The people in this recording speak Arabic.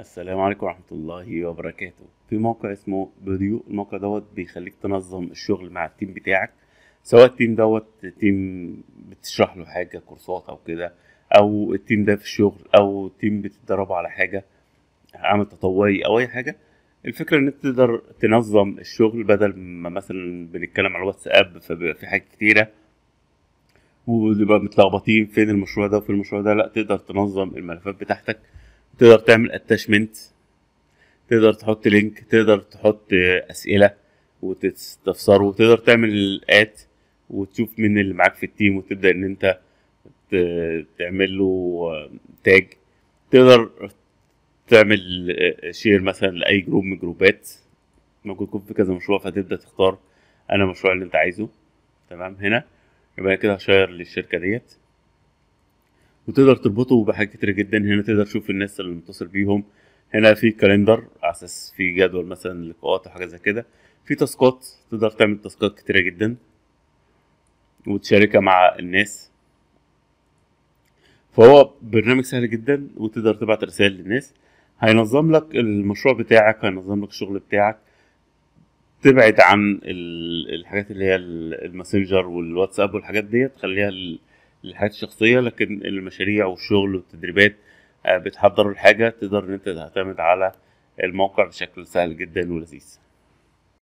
السلام عليكم ورحمة الله وبركاته. في موقع اسمه Podio الموقع دوت بيخليك تنظم الشغل مع ال team بتاعك سواء ال team دوت team بتشرح له حاجة كورسات أو كده أو ال team ده في الشغل أو team بتتدربوا على حاجة عمل تطوعي أو أي حاجة. الفكرة إن أنت تقدر تنظم الشغل بدل ما مثلا بنتكلم على الواتساب فبيبقى في حاجات كتيرة ونبقى متلخبطين فين المشروع ده وفين المشروع ده لا تقدر تنظم الملفات بتاعتك تقدر تعمل attachment تقدر تحط link تقدر تحط أسئلة وتستفسره تقدر تعمل add وتشوف مين اللي معاك في ال team وتبدأ إن أنت تعمل له tag تقدر تعمل share مثلا لأي جروب من جروبات ممكن يكون في كذا مشروع فتبدأ تختار أنا المشروع اللي أنت عايزه. تمام؟ هنا. يبقى كده ه share للشركة ديت. وتقدر تربطه بحاجات كتير جدا. هنا تقدر تشوف الناس اللي متصل بيهم. هنا في calendar على أساس في جدول مثلا لقاءات وحاجات زي كده. في task ات تقدر تعمل task ات كتيرة جدا وتشاركها مع الناس. فهو برنامج سهل جدا وتقدر تبعت رسائل للناس. هينظم لك المشروع بتاعك هينظم لك الشغل بتاعك. تبعد عن ال- الحاجات اللي هي ال- الماسنجر والواتساب والحاجات ديت. تخليها لل- للحياة الشخصية لكن المشاريع والشغل والتدريبات آه، بتحضر الحاجة تقدر إن أنت تعتمد على الموقع بشكل سهل جدا ولذيذ.